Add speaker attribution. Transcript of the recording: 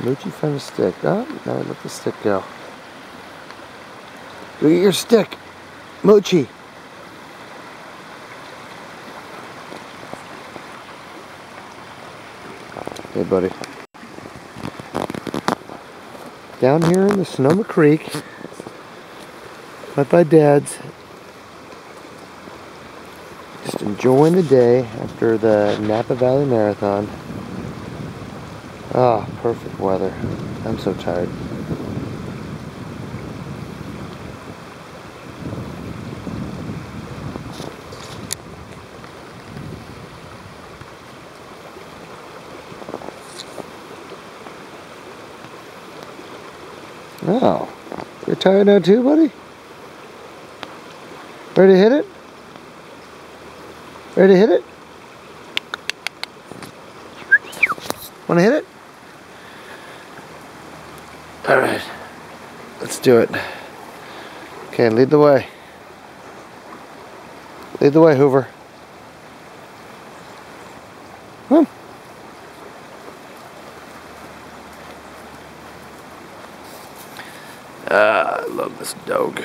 Speaker 1: Moochie found a stick. Ah, oh, now let the stick go. Go get your stick. Moochie. Hey, buddy. Down here in the Sonoma Creek, right by Dad's, just enjoying the day after the Napa Valley Marathon. Ah, perfect weather. I'm so tired. Oh, you're tired now too, buddy? Ready to hit it? Ready to hit it? Want to hit it? All right, let's do it. Okay, lead the way. Lead the way, Hoover. Come Ah, I love this dog.